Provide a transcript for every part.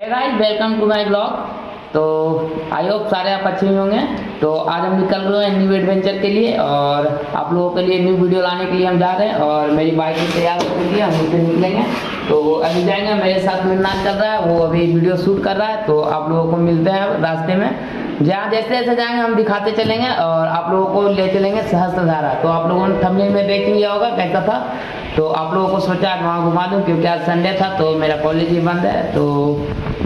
Guys welcome to my blog तो I hope सारे आप अच्छे होंगे। तो आज हम निकल रहे हैं न्यू एडवेंचर के लिए और आप लोगों के लिए न्यू वीडियो लाने के लिए हम जा रहे हैं और मेरी बाइक भी तैयार हो चुकी है, हम उससे निकलेंगे। तो अभी जाएँगे, मेरे साथ मिलनाथ चल रहा है, वो अभी वीडियो शूट कर रहा है। तो आप लोगों को मिलते हैं रास्ते में। जहाँ जैसे जैसे जाएँगे, हम दिखाते चलेंगे और आप लोगों को ले चलेंगे सहस्त्रधारा। तो आप लोगों ने थंबनेल में देख लिया होगा, कैसा था। तो आप लोगों को सोचा वहाँ घुमा दूँ, क्योंकि आज संडे था तो मेरा कॉलेज ही बंद है तो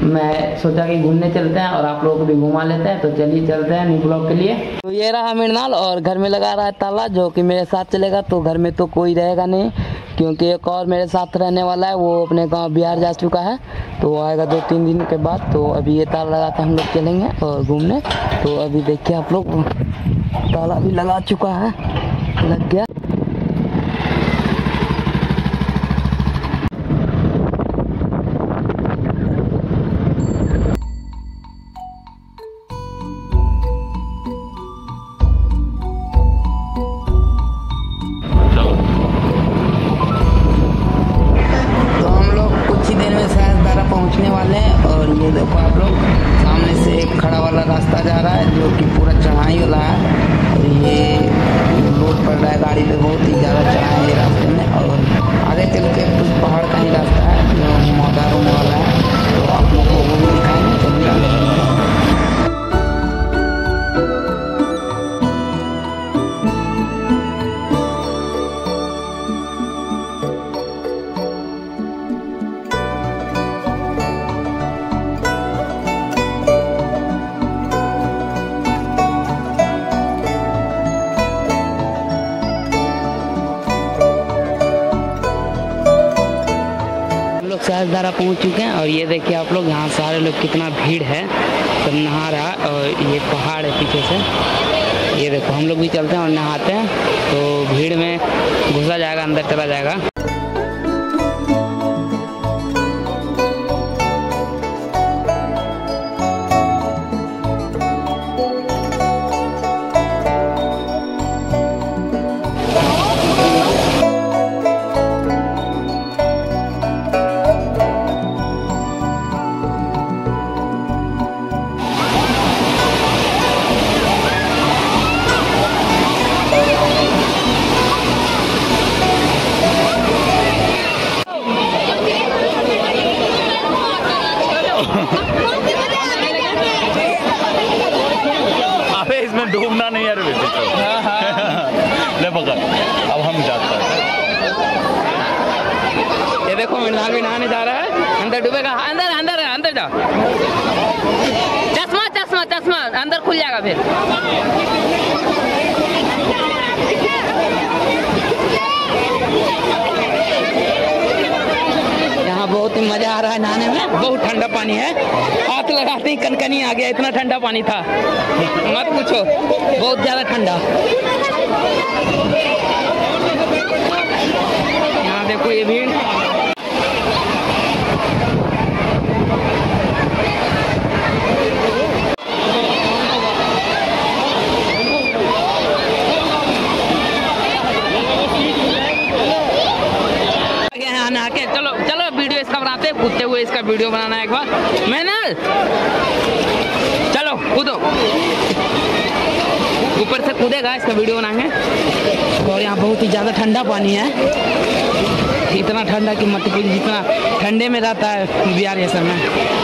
मैं सोचा कि घूमने चलते हैं और आप लोगों को भी घुमा लेते हैं तो चलिए चलते हैं न्यू ब्लॉग के लिए। तो ये रहा मृणाल, और घर में लगा रहा है ताला, जो कि मेरे साथ चलेगा तो घर में तो कोई रहेगा नहीं, क्योंकि एक और मेरे साथ रहने वाला है, वो अपने गाँव बिहार जा चुका है तो वो आएगा दो तीन दिन के बाद तो अभी ये ताला लगा के हम लोग चलेंगे, और घूमने तो अभी देखिए आप लोग, ताला भी लगा चुका है, लग गया। एक खड़ा वाला रास्ता जा रहा है, जो कि पूरा चढ़ाई वाला है। और ये लोड पड़ रहा है गाड़ी पे बहुत ही ज़्यादा चढ़ाई है रास्ते में। और आगे चल के कुछ पहाड़ का ही रास्ता है, जो मौदार वाला है। सहजधारा पहुँच चुके हैं और ये देखिए आप लोग, यहाँ सारे लोग कितना भीड़ है। सब नहा रहा है और ये पहाड़ है पीछे से। ये देखो, हम लोग भी चलते हैं और नहाते हैं। तो भीड़ में घुसा जाएगा, अंदर चला जाएगा। अबे इसमें डूबना नहीं है रे बेटे ले पकड़। अब हम जाते हैं। ये देखो मृणाल भी नहाने जा रहा है। अंदर डूबेगा। अंदर अंदर अंदर जाओ चश्मा चश्मा चश्मा। अंदर खुल जाएगा फिर। यहाँ बहुत ही मज़ा आ रहा है नहाने में। बहुत ठंडा पानी है। हाथ लगाते ही कनकनी आ गया, इतना ठंडा पानी था। मत पूछो, बहुत ज़्यादा ठंडा। यहाँ देखो, ये भीड़ आगे यहाँ नहा के चलो चलो वीडियो इसका बनाते हैं कूदते हुए इसका वीडियो बनाना एक बार। मैनल चलो, कूदो। ऊपर से कूदेगा, इसका वीडियो बनाएँगे। और यहाँ बहुत ही ज़्यादा ठंडा पानी है। इतना ठंडा कि मत पूछ जितना ठंडे में रहता है बिहार ये समय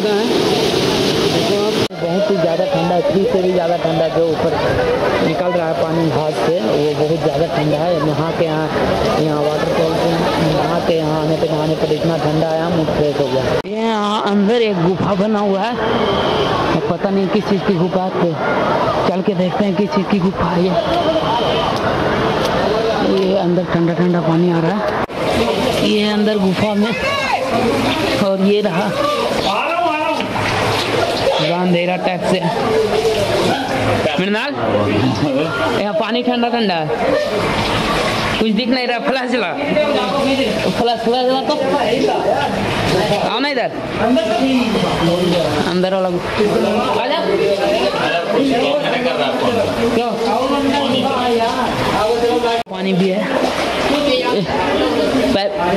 ज़्यादा है। देखो आप बहुत ही ज़्यादा ठंडा है फ्रीज से भी ज़्यादा ठंडा जो ऊपर निकल रहा है पानी घास से वो बहुत ज़्यादा ठंडा है। नहा के यहाँ यहाँ वाटरफॉल से नहा के यहाँ आने पे नहाने पर इतना ठंडा है मूड फ्रेश हो गया। ये यहाँ अंदर एक गुफा बना हुआ है। अब पता नहीं किस चीज़ की गुफा है तो चल के देखते हैं किस चीज़ की गुफा है ये। ये अंदर ठंडा ठंडा पानी आ रहा है। ये अंदर गुफा में और ये रहा। अंधेरा टाइप से। मृणाल? यहाँ पानी ठंडा ठंडा कुछ दिख नहीं रहा फ्लैश चला फ्लैश फ्लैश चला तो। आओ ना इधर। अंदर वाला पानी भी है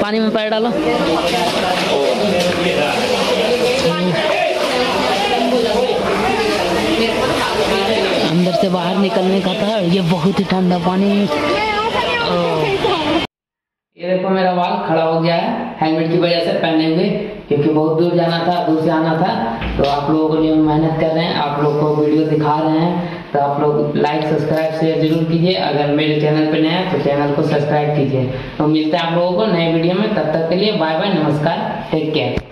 पानी में पैर डालो। अंदर से बाहर निकलने का था ये बहुत ही ठंडा पानी। ये देखो, मेरा बाल खड़ा हो गया है हेलमेट की वजह से पहने हुए, क्योंकि बहुत दूर जाना था, दूर से आना था। तो आप लोगों के लिए मेहनत कर रहे हैं, आप लोग को वीडियो दिखा रहे हैं। तो आप लोग लाइक सब्सक्राइब शेयर ज़रूर कीजिए। अगर मेरे चैनल पर नए हैं तो चैनल को सब्सक्राइब कीजिए। तो मिलते हैं आप लोगों को नए वीडियो में, तब तक के लिए बाय बाय नमस्कार टेक केयर